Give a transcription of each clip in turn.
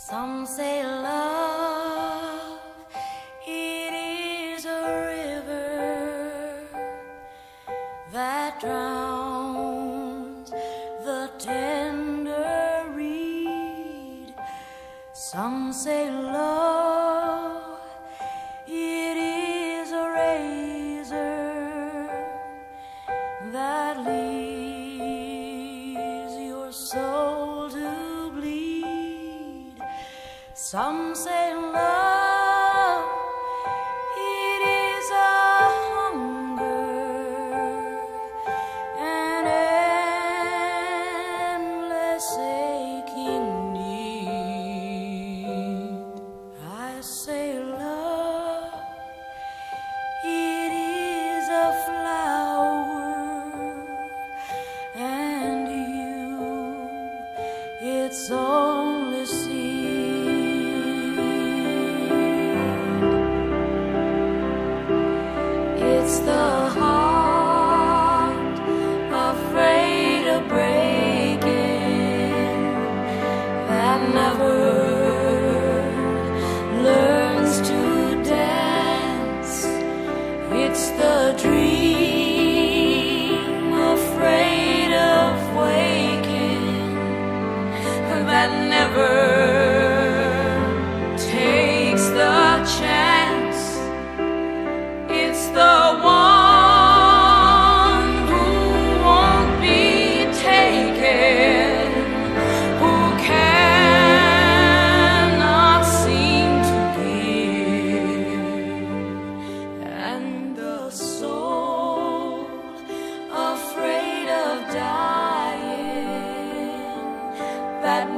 Some say love, it is a river that drowns the tender reed. Some say love, Some say love, it is a hunger, an endless aching need. I say love, it is a flower, and you, it's all. the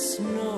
snow.